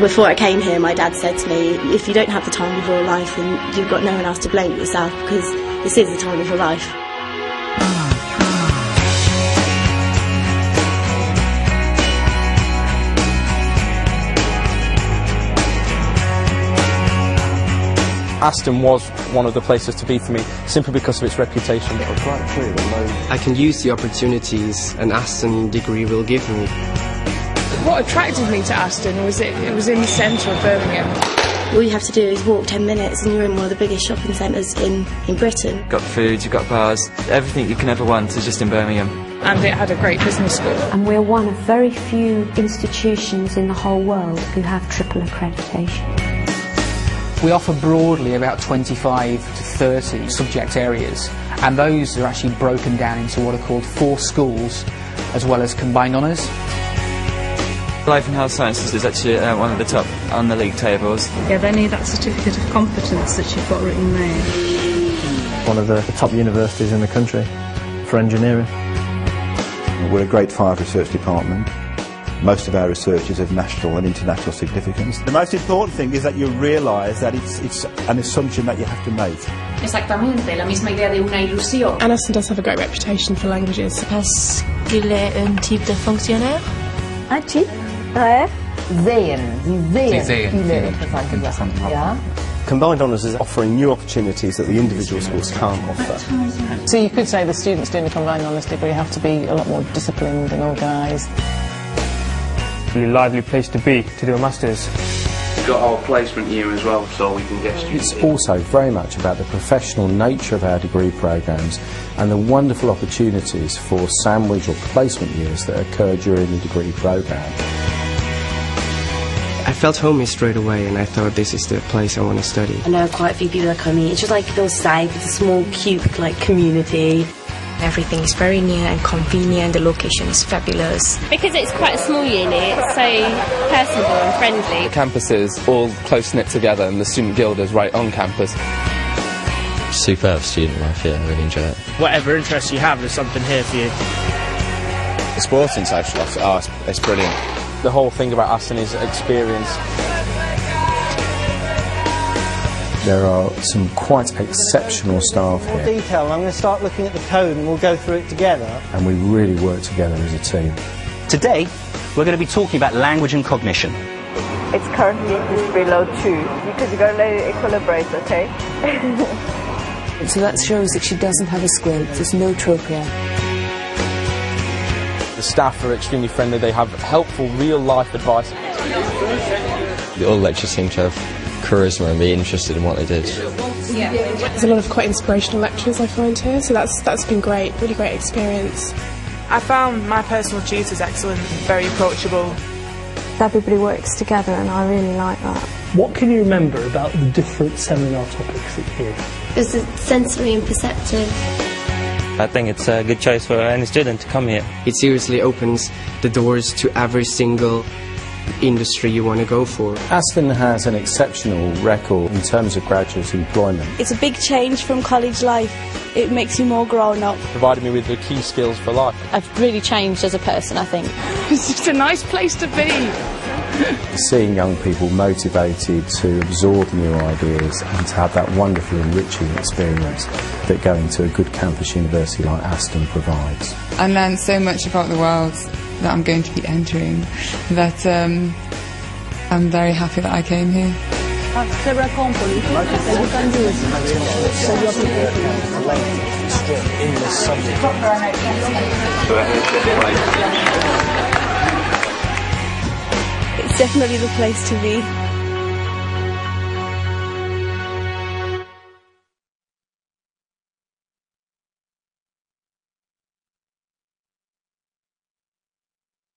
Before I came here, my dad said to me, if you don't have the time of your life, then you've got no one else to blame but yourself because this is the time of your life. Aston was one of the places to be for me simply because of its reputation. I can use the opportunities an Aston degree will give me. What attracted me to Aston was it, it was in the centre of Birmingham. All you have to do is walk 10 minutes and you're in one of the biggest shopping centres in, in Britain. Got food, you've got bars, everything you can ever want is just in Birmingham. And it had a great business school. And we're one of very few institutions in the whole world who have triple accreditation. We offer broadly about 25 to 30 subject areas, and those are actually broken down into what are called four schools, as well as combined honours. Life and Health Sciences is actually uh, one of the top on the league tables. Yeah, they need that certificate of competence that you've got written there. One of the top universities in the country for engineering. We're a grade five research department. Most of our research is of national and international significance. The most important thing is that you realise that it's, it's an assumption that you have to make. Exactamente, la misma idea de una ilusión. Anaston does have a great reputation for languages. Parce qu'il est un type de fonctionnaire. Un type Ouais. Sehen. Sie sehen, sehen viele interessante Sachen. Ja. Combined Honours is offering new opportunities that the individual schools can't offer. So you could say the students doing the Combined Honours degree have to be a lot more disciplined and organised. Really lively place to be to do a Masters. We've Got our placement year as well, so we can get students. It's also very much about the professional nature of our degree programmes and the wonderful opportunities for sandwich or placement years that occur during the degree programme. I felt homey straight away and I thought this is the place I want to study. I know quite a few people that come here. It's just like feels safe. It's a small, cute, like community. Everything is very near and convenient. The location is fabulous. Because it's quite a small uni, it's so personable and friendly. The campus is all close knit together, and the student guild is right on campus. Superb student life, yeah, I really enjoy it. Whatever interests you have, there's something here for you. The sporting social life, oh, it's, it's brilliant. The whole thing about Aston is experience. There are some quite exceptional staff More here, detail, I'm going to start looking at the code and we'll go through it together. and we really work together as a team. Today, we're going to be talking about language and cognition. It's currently English below 2. because You could go let it equilibrate, okay? So that shows that she doesn't have a squint. There's no tropia. The staff are extremely friendly. They have helpful, real life advice. All the lecturers seem to have charisma and be interested in what they did. There's a lot of quite inspirational lectures I find here, so that's that's been great. Really great experience. I found my personal tutors excellent, very approachable. Everybody works together, and I really like that. What can you remember about the different seminar topics that you hear? It's sensory and perceptive. I think it's a good choice for any student to come here. It seriously opens the doors to every single industry you want to go for. Aston has an exceptional record in terms of graduate employment. It's a big change from college life. It makes you more grown up. Provided me with the key skills for life. I've really changed as a person, I think. It's just a nice place to be. Seeing young people motivated to absorb new ideas and to have that wonderful enriching experience that going to a good campus university like Aston provides. I learned so much about the world that I'm going to be entering that um, I'm very happy that I came here. You application. In. It's definitely the place to be.